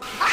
Ha!